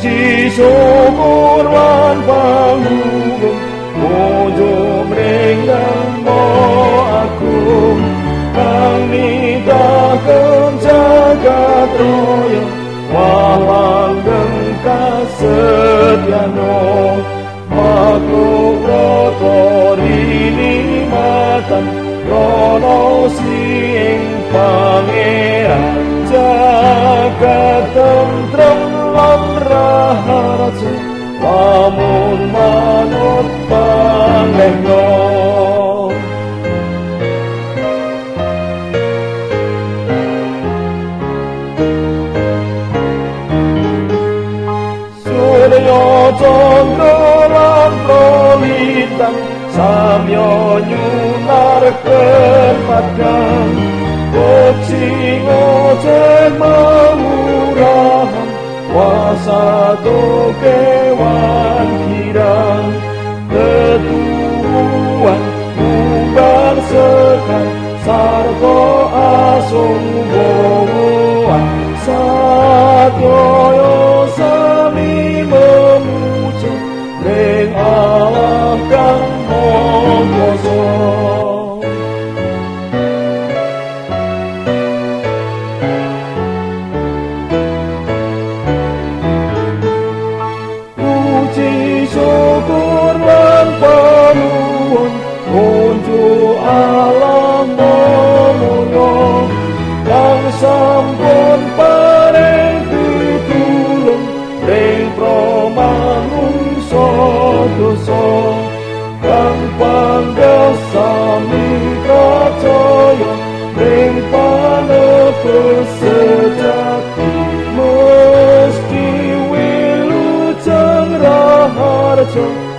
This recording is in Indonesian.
syukur lan panguwung Mojo mringgang mo aku Kang nitaken jagat raya Walanggeng kasetyano Makhluk roto rini matan Rono siing pangeran 하라지. 마문 마못 방맹로 소리여 정도란 또 있다. 사면유 나를 끝마까 Kuasa kewan kirang Ketuan ubah sekar Sarko asung bowoan. Satyoyo dosa Kang panggasami kacaya Ring panebus sejati Meski wilujeng raharja